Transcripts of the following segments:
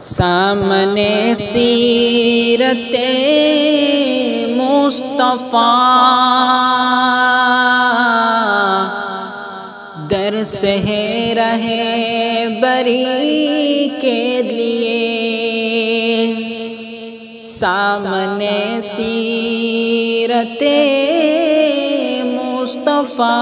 सामने सीरते मुस्तफ़ा। दर से रहे बरी के लिए। सामने सीरते मुस्तफ़ा।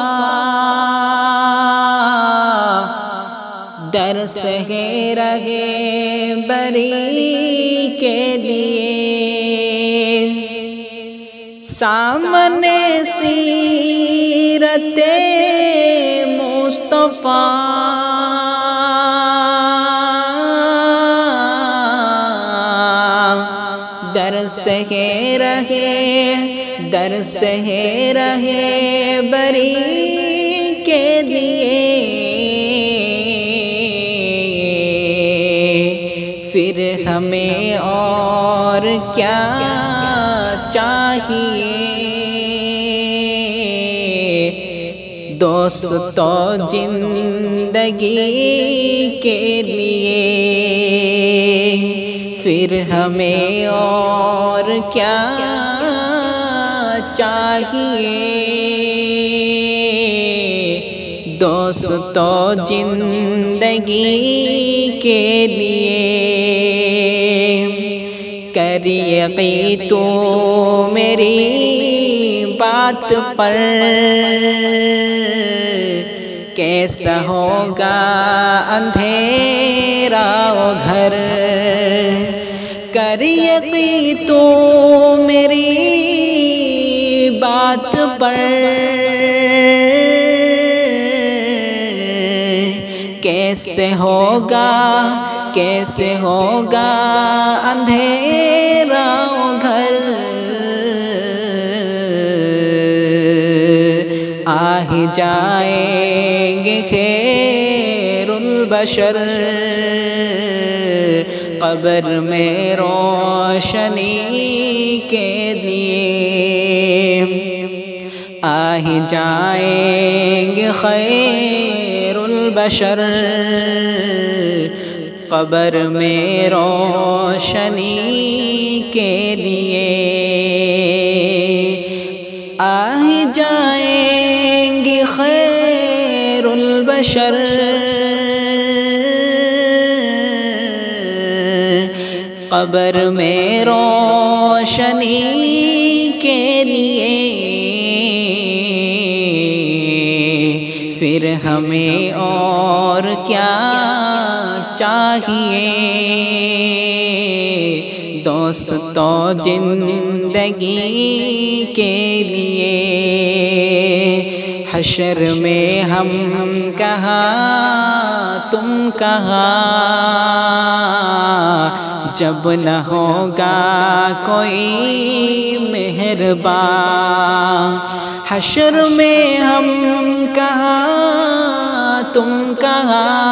दर सहे रहे बरी के लिए। सामने सीरते मुस्तफ़ा। दर सहे रहे दर सहे रहे बरी और क्या चाहिए? दोस्तों ज़िंदगी के लिए फिर हमें और क्या चाहिए? दोस्तों ज़िंदगी के लिए करिए तो मेरी बात पर। कैसा होगा अंधेरा घर? करिए तो मेरी बात पर। कैसे होगा कैसे होगा अंधेरा घर? आ ही जाएँगे खैरुल बशर। कब्र में रोशनी के लिए आ ही जाएँगे खैरुल बशर, कब्र में रोशनी के लिए। आ ही जाएँगे खैरुल बशर, कब्र में रोशनी के लिए। फिर हमें और क्या चाहिए? दोस्तों, ज़िंदगी के लिए हशर में हम कहा, तुम कहा, जब न होगा कोई मेहरबान। हशर में हम कहाँ, तुम कहाँ?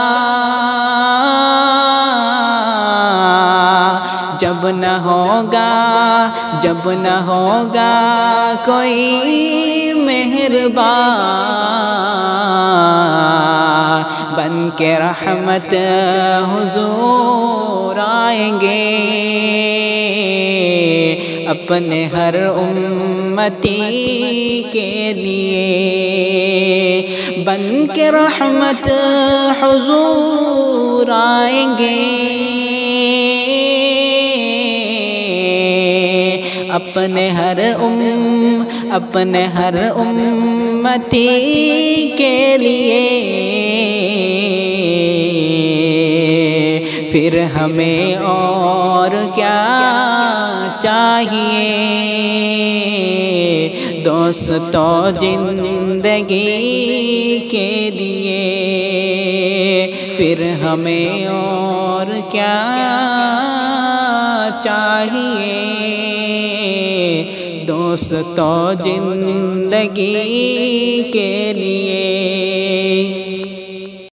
जब न होगा, जब न होगा कोई मेहरबान। बन के रहमत हुजूर आएँगे। अपने हर उम्मती के लिए। बन के रहमत हुजूर आएँगे। अपने हर उम, अपने हर उम्मती के लिए। फिर हमें और क्या चाहिए? दोस्तों ज़िंदगी के लिए। फिर हमें और क्या चाहिए? दोस्तों ज़िंदगी के लिए।